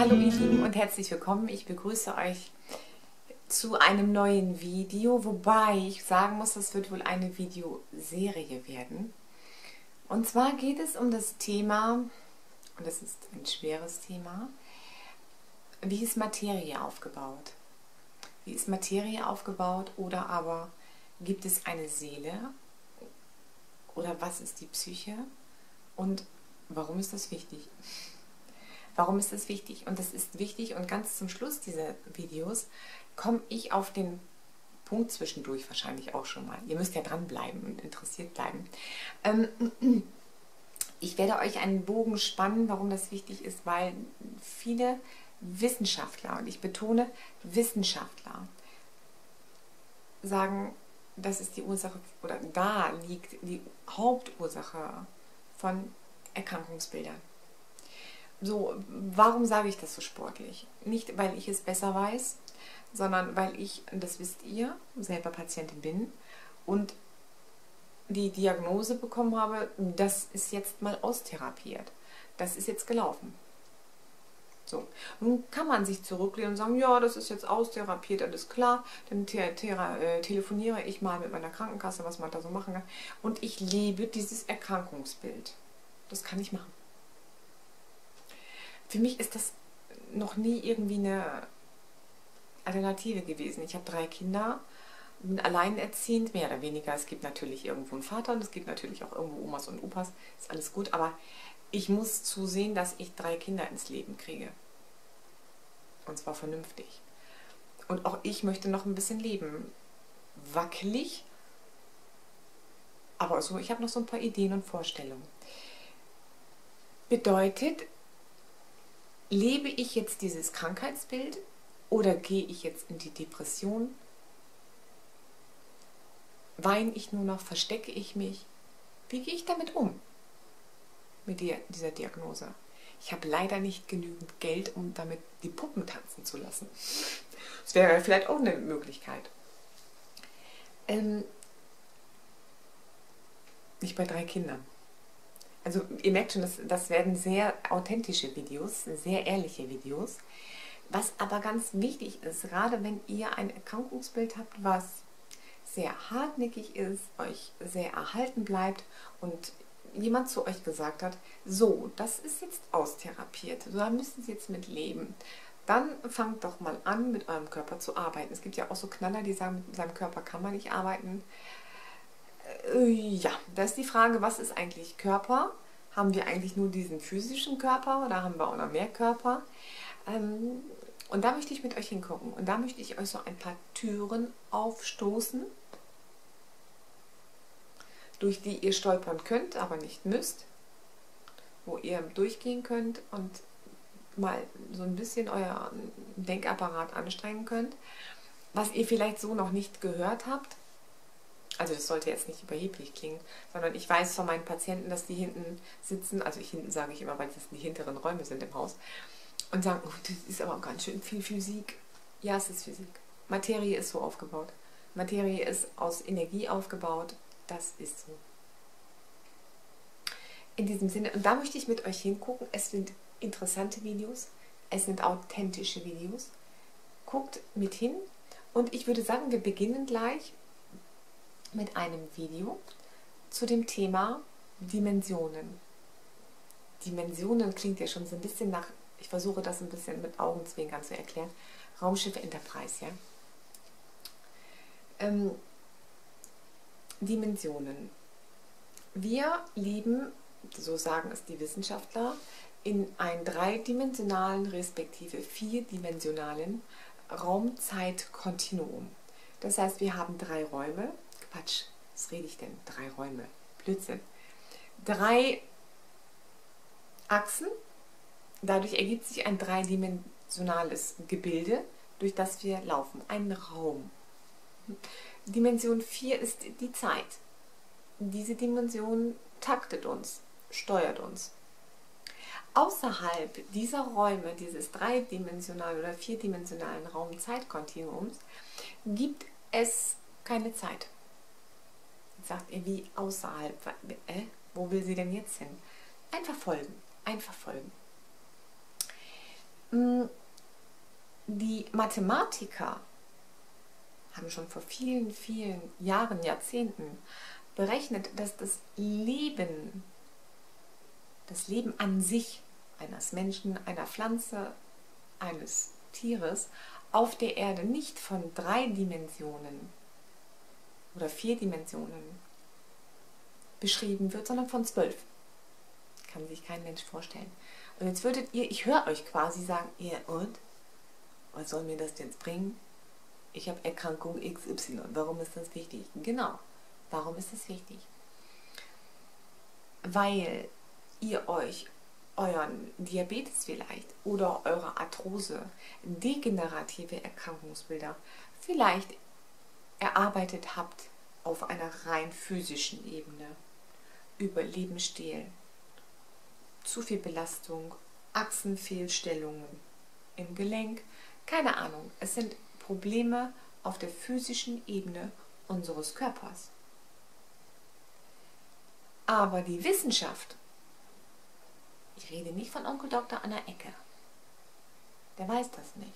Hallo ihr Lieben und herzlich willkommen. Ich begrüße euch zu einem neuen Video, wobei ich sagen muss, das wird wohl eine Videoserie werden. Und zwar geht es um das Thema, und das ist ein schweres Thema, wie ist Materie aufgebaut? Wie ist Materie aufgebaut oder aber gibt es eine Seele? Oder was ist die Psyche? Und warum ist das wichtig? Warum ist das wichtig? Und das ist wichtig und ganz zum Schluss dieser Videos komme ich auf den Punkt zwischendurch wahrscheinlich auch schon mal. Ihr müsst ja dranbleiben und interessiert bleiben. Ähm, ich werde euch einen Bogen spannen, warum das wichtig ist, weil viele Wissenschaftler, und ich betone Wissenschaftler, sagen, das ist die Ursache, oder da liegt die Hauptursache von Erkrankungsbildern. So, warum sage ich das so sportlich? Nicht, weil ich es besser weiß, sondern weil ich, das wisst ihr, selber Patientin bin und die Diagnose bekommen habe, das ist jetzt mal austherapiert. Das ist jetzt gelaufen. So, nun kann man sich zurücklehnen und sagen, ja, das ist jetzt austherapiert, alles klar, dann te te äh, telefoniere ich mal mit meiner Krankenkasse, was man da so machen kann. Und ich lebe dieses Erkrankungsbild. Das kann ich machen für mich ist das noch nie irgendwie eine Alternative gewesen. Ich habe drei Kinder, bin alleinerziehend, mehr oder weniger. Es gibt natürlich irgendwo einen Vater und es gibt natürlich auch irgendwo Omas und Opas. Ist alles gut, aber ich muss zusehen, dass ich drei Kinder ins Leben kriege. Und zwar vernünftig. Und auch ich möchte noch ein bisschen leben. Wackelig, aber so, ich habe noch so ein paar Ideen und Vorstellungen. Bedeutet, lebe ich jetzt dieses Krankheitsbild oder gehe ich jetzt in die Depression? Weine ich nur noch, verstecke ich mich? Wie gehe ich damit um? Mit dieser Diagnose. Ich habe leider nicht genügend Geld, um damit die Puppen tanzen zu lassen. Das wäre vielleicht auch eine Möglichkeit. Ähm, nicht bei drei Kindern also ihr merkt schon, das, das werden sehr authentische Videos, sehr ehrliche Videos. Was aber ganz wichtig ist, gerade wenn ihr ein Erkrankungsbild habt, was sehr hartnäckig ist, euch sehr erhalten bleibt und jemand zu euch gesagt hat, so, das ist jetzt austherapiert, da müssen Sie jetzt mit leben. Dann fangt doch mal an, mit eurem Körper zu arbeiten. Es gibt ja auch so Knaller, die sagen, mit seinem Körper kann man nicht arbeiten. Äh, ja, da ist die Frage, was ist eigentlich Körper? Haben wir eigentlich nur diesen physischen Körper oder haben wir auch noch mehr Körper? Ähm, und da möchte ich mit euch hingucken. Und da möchte ich euch so ein paar Türen aufstoßen, durch die ihr stolpern könnt, aber nicht müsst, wo ihr durchgehen könnt und mal so ein bisschen euer Denkapparat anstrengen könnt, was ihr vielleicht so noch nicht gehört habt also das sollte jetzt nicht überheblich klingen, sondern ich weiß von meinen Patienten, dass die hinten sitzen, also ich hinten sage ich immer, weil das die hinteren Räume sind im Haus, und sagen, oh, das ist aber ganz schön viel Physik. Ja, es ist Physik. Materie ist so aufgebaut. Materie ist aus Energie aufgebaut. Das ist so. In diesem Sinne, und da möchte ich mit euch hingucken. Es sind interessante Videos. Es sind authentische Videos. Guckt mit hin. Und ich würde sagen, wir beginnen gleich mit einem Video zu dem Thema Dimensionen. Dimensionen klingt ja schon so ein bisschen nach, ich versuche das ein bisschen mit Augenzwinkern zu erklären, Raumschiff Enterprise, ja. Ähm, Dimensionen. Wir leben, so sagen es die Wissenschaftler, in einem dreidimensionalen respektive vierdimensionalen Raumzeitkontinuum. Das heißt, wir haben drei Räume, Quatsch, was rede ich denn? Drei Räume. Blödsinn. Drei Achsen. Dadurch ergibt sich ein dreidimensionales Gebilde, durch das wir laufen. Ein Raum. Dimension 4 ist die Zeit. Diese Dimension taktet uns, steuert uns. Außerhalb dieser Räume, dieses dreidimensionalen oder vierdimensionalen Raum-Zeit-Kontinuums, gibt es keine Zeit sagt ihr, wie außerhalb. Äh, wo will sie denn jetzt hin? Einfach folgen. Einfach folgen. Mm, die Mathematiker haben schon vor vielen, vielen Jahren, Jahrzehnten berechnet, dass das Leben, das Leben an sich eines Menschen, einer Pflanze, eines Tieres auf der Erde nicht von drei Dimensionen oder vier Dimensionen beschrieben wird, sondern von zwölf. Kann sich kein Mensch vorstellen. Und jetzt würdet ihr, ich höre euch quasi sagen, ihr und? Was soll mir das jetzt bringen? Ich habe Erkrankung XY. Warum ist das wichtig? Genau. Warum ist das wichtig? Weil ihr euch euren Diabetes vielleicht oder eure Arthrose, degenerative Erkrankungsbilder vielleicht erarbeitet habt auf einer rein physischen Ebene über Lebensstil, zu viel Belastung, Achsenfehlstellungen im Gelenk, keine Ahnung. Es sind Probleme auf der physischen Ebene unseres Körpers. Aber die Wissenschaft, ich rede nicht von Onkel Doktor an der Ecke, der weiß das nicht.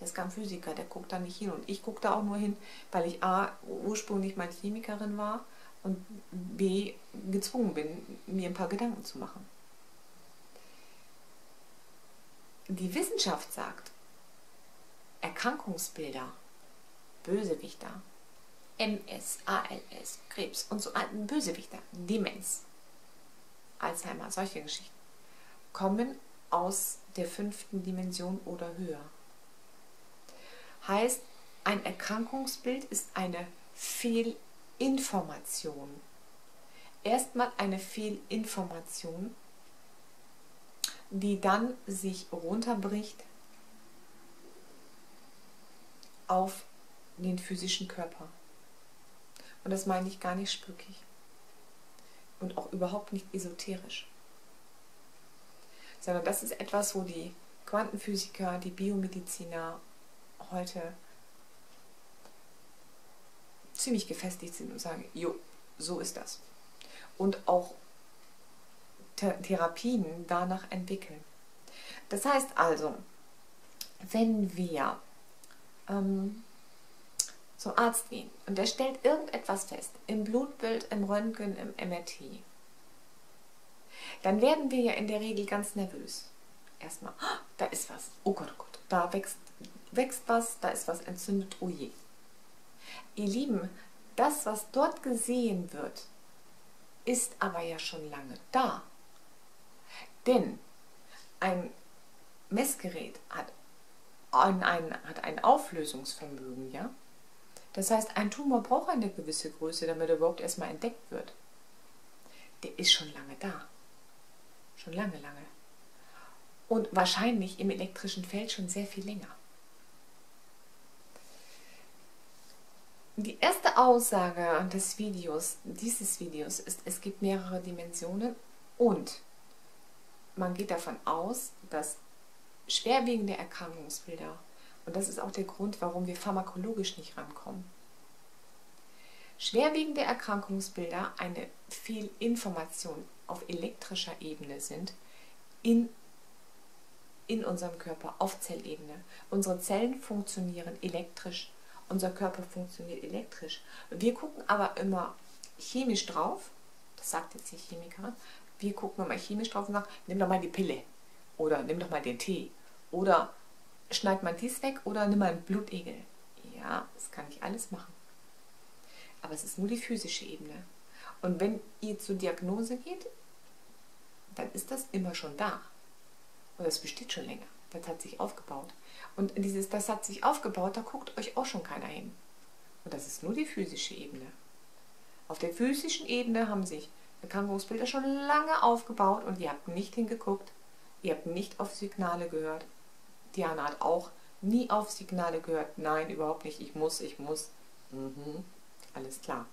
Der ist kein Physiker, der guckt da nicht hin. Und ich gucke da auch nur hin, weil ich A, ursprünglich mal Chemikerin war und B, gezwungen bin, mir ein paar Gedanken zu machen. Die Wissenschaft sagt, Erkrankungsbilder, Bösewichter, MS, ALS, Krebs und so Bösewichter, Demenz, Alzheimer, solche Geschichten, kommen aus der fünften Dimension oder höher. Heißt, ein Erkrankungsbild ist eine Fehlinformation. Erstmal eine Fehlinformation, die dann sich runterbricht auf den physischen Körper. Und das meine ich gar nicht spückig und auch überhaupt nicht esoterisch, sondern das ist etwas, wo die Quantenphysiker, die Biomediziner heute ziemlich gefestigt sind und sagen, jo, so ist das. Und auch Therapien danach entwickeln. Das heißt also, wenn wir ähm, zum Arzt gehen und der stellt irgendetwas fest, im Blutbild, im Röntgen, im MRT, dann werden wir ja in der Regel ganz nervös. Erstmal, oh, da ist was, oh Gott, oh Gott, da wächst, wächst was, da ist was entzündet, oh je. Ihr Lieben, das, was dort gesehen wird, ist aber ja schon lange da. Denn ein Messgerät hat ein, hat ein Auflösungsvermögen, ja? Das heißt, ein Tumor braucht eine gewisse Größe, damit er überhaupt erstmal entdeckt wird. Der ist schon lange da. Schon lange, lange. Und wahrscheinlich im elektrischen Feld schon sehr viel länger. Die erste Aussage des Videos, dieses Videos ist, es gibt mehrere Dimensionen und man geht davon aus, dass schwerwiegende Erkrankungsbilder, und das ist auch der Grund, warum wir pharmakologisch nicht rankommen, schwerwiegende Erkrankungsbilder eine Fehlinformation auf elektrischer Ebene sind in, in unserem Körper, auf Zellebene. Unsere Zellen funktionieren elektrisch, unser Körper funktioniert elektrisch. Wir gucken aber immer chemisch drauf, das sagt jetzt die Chemikerin, wir gucken immer chemisch drauf und sagen, nimm doch mal die Pille oder nimm doch mal den Tee oder schneid mal dies weg oder nimm mal einen Blutegel. Ja, das kann ich alles machen. Aber es ist nur die physische Ebene. Und wenn ihr zur Diagnose geht, dann ist das immer schon da. Und das besteht schon länger. Das hat sich aufgebaut. Und dieses, das hat sich aufgebaut, da guckt euch auch schon keiner hin. Und das ist nur die physische Ebene. Auf der physischen Ebene haben sich Erkrankungsbilder schon lange aufgebaut und ihr habt nicht hingeguckt, ihr habt nicht auf Signale gehört. Diana hat auch nie auf Signale gehört. Nein, überhaupt nicht. Ich muss, ich muss. Mhm. Alles klar.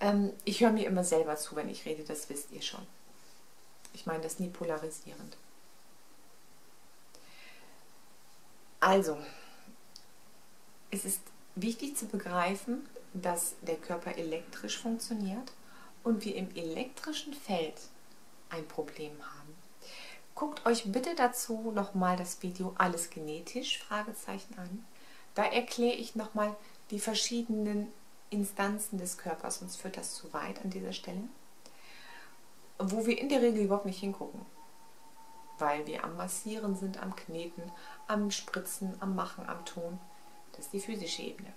Ähm, ich höre mir immer selber zu, wenn ich rede, das wisst ihr schon. Ich meine das nie polarisierend. Also, es ist wichtig zu begreifen, dass der Körper elektrisch funktioniert und wir im elektrischen Feld ein Problem haben. Guckt euch bitte dazu nochmal das Video Alles genetisch an. Da erkläre ich nochmal die verschiedenen Instanzen des Körpers, sonst führt das zu weit an dieser Stelle. Wo wir in der Regel überhaupt nicht hingucken, weil wir am Massieren sind, am Kneten, am Spritzen, am Machen, am Tun. Das ist die physische Ebene.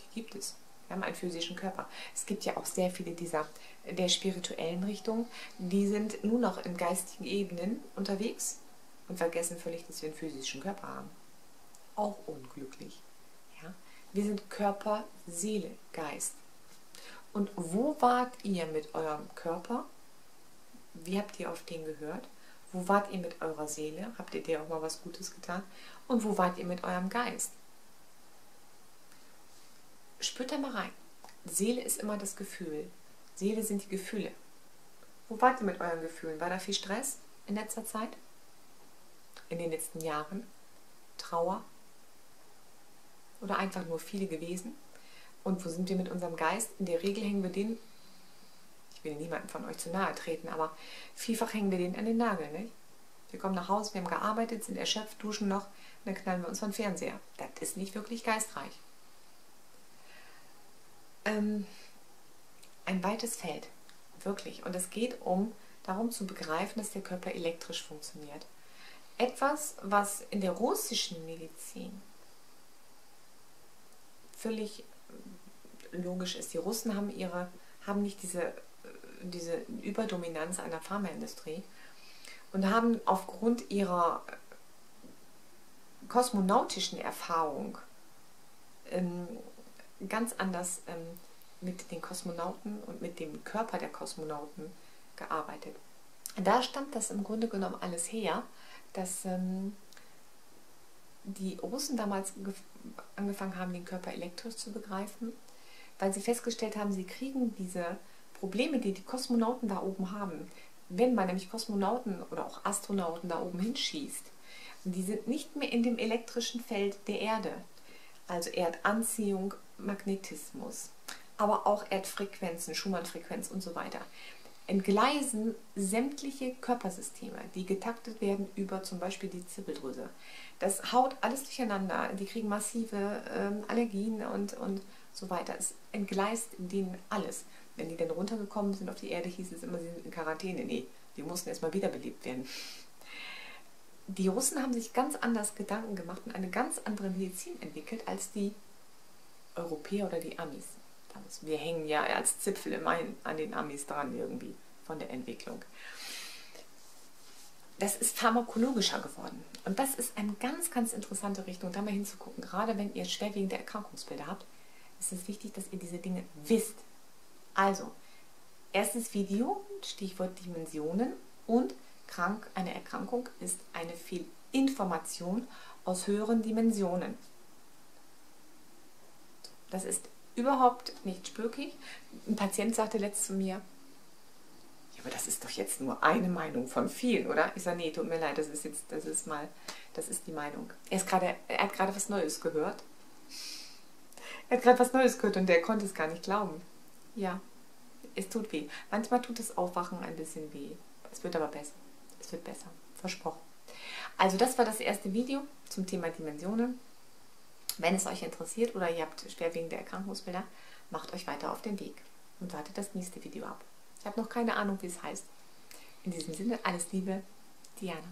Die gibt es. Wir haben einen physischen Körper. Es gibt ja auch sehr viele dieser der spirituellen Richtung, die sind nur noch in geistigen Ebenen unterwegs und vergessen völlig, dass wir einen physischen Körper haben. Auch unglücklich. Ja? Wir sind Körper, Seele, Geist. Und wo wart ihr mit eurem Körper? Wie habt ihr auf den gehört? Wo wart ihr mit eurer Seele? Habt ihr dir auch mal was Gutes getan? Und wo wart ihr mit eurem Geist? Spürt da mal rein. Seele ist immer das Gefühl. Seele sind die Gefühle. Wo wart ihr mit euren Gefühlen? War da viel Stress in letzter Zeit? In den letzten Jahren? Trauer? Oder einfach nur viele gewesen? Und wo sind wir mit unserem Geist? In der Regel hängen wir den, will niemandem von euch zu nahe treten, aber vielfach hängen wir den an den Nagel, nicht? Wir kommen nach Hause, wir haben gearbeitet, sind erschöpft, duschen noch, dann knallen wir uns von Fernseher. Das ist nicht wirklich geistreich. Ähm, ein weites Feld, wirklich. Und es geht um darum zu begreifen, dass der Körper elektrisch funktioniert. Etwas, was in der russischen Medizin völlig logisch ist. Die Russen haben ihre, haben nicht diese, diese Überdominanz einer Pharmaindustrie und haben aufgrund ihrer kosmonautischen Erfahrung ähm, ganz anders ähm, mit den Kosmonauten und mit dem Körper der Kosmonauten gearbeitet. Da stammt das im Grunde genommen alles her, dass ähm, die Russen damals angefangen haben, den Körper elektrisch zu begreifen, weil sie festgestellt haben, sie kriegen diese Probleme, die die Kosmonauten da oben haben, wenn man nämlich Kosmonauten oder auch Astronauten da oben hinschießt, die sind nicht mehr in dem elektrischen Feld der Erde, also Erdanziehung, Magnetismus, aber auch Erdfrequenzen, Schumann-Frequenz und so weiter, entgleisen sämtliche Körpersysteme, die getaktet werden über zum Beispiel die Zirbeldrüse. Das haut alles durcheinander, die kriegen massive ähm, Allergien und, und so weiter. Es entgleist denen alles. Wenn die dann runtergekommen sind auf die Erde, hieß es immer, sie sind in Quarantäne. Nee, die mussten erstmal wiederbelebt werden. Die Russen haben sich ganz anders Gedanken gemacht und eine ganz andere Medizin entwickelt als die Europäer oder die Amis. Wir hängen ja als Zipfel immer an den Amis dran irgendwie von der Entwicklung. Das ist pharmakologischer geworden. Und das ist eine ganz, ganz interessante Richtung, da mal hinzugucken. Gerade wenn ihr schwerwiegende Erkrankungsbilder habt, ist es wichtig, dass ihr diese Dinge wisst. Also, erstes Video, Stichwort Dimensionen und krank, eine Erkrankung ist eine Fehlinformation aus höheren Dimensionen. Das ist überhaupt nicht spökig. Ein Patient sagte letztens zu mir, ja, aber das ist doch jetzt nur eine Meinung von vielen, oder? Ich sage, nee, tut mir leid, das ist jetzt, das ist mal, das ist die Meinung. Er, ist grade, er hat gerade was Neues gehört. Er hat gerade was Neues gehört und der konnte es gar nicht glauben. Ja, es tut weh. Manchmal tut das Aufwachen ein bisschen weh. Es wird aber besser. Es wird besser. Versprochen. Also das war das erste Video zum Thema Dimensionen. Wenn es euch interessiert oder ihr habt schwerwiegende Erkrankungsbilder, macht euch weiter auf den Weg und wartet das nächste Video ab. Ich habe noch keine Ahnung, wie es heißt. In diesem Sinne, alles Liebe, Diana.